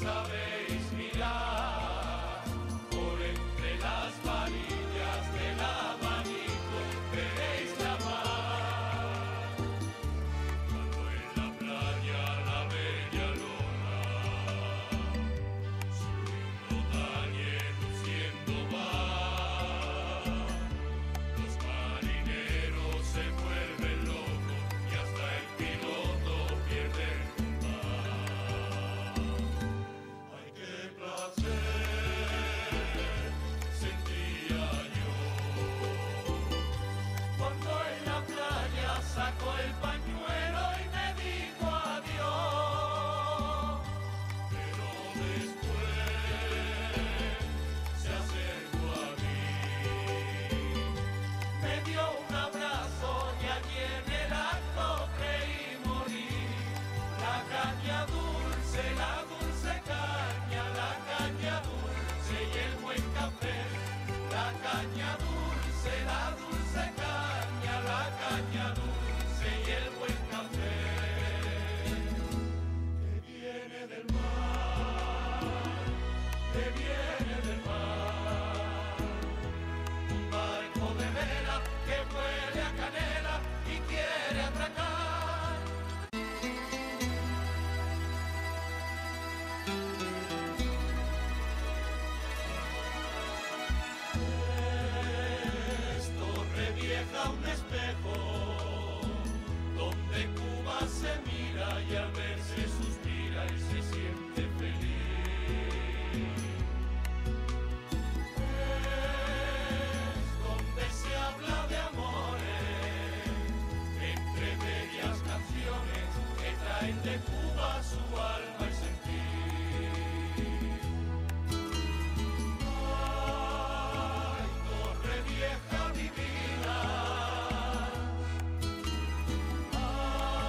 sabéis mirar. sacó el pañuelo y me dijo adiós. Pero después se acercó a mí, me dio un abrazo y allí en el acto creí morir. La caña dulce, la dulce caña, la caña dulce y el buen café, la caña dulce, la dulce caña, la caña dulce. traen de Cuba su alma al sentir. Ay, torre vieja divina. Ay.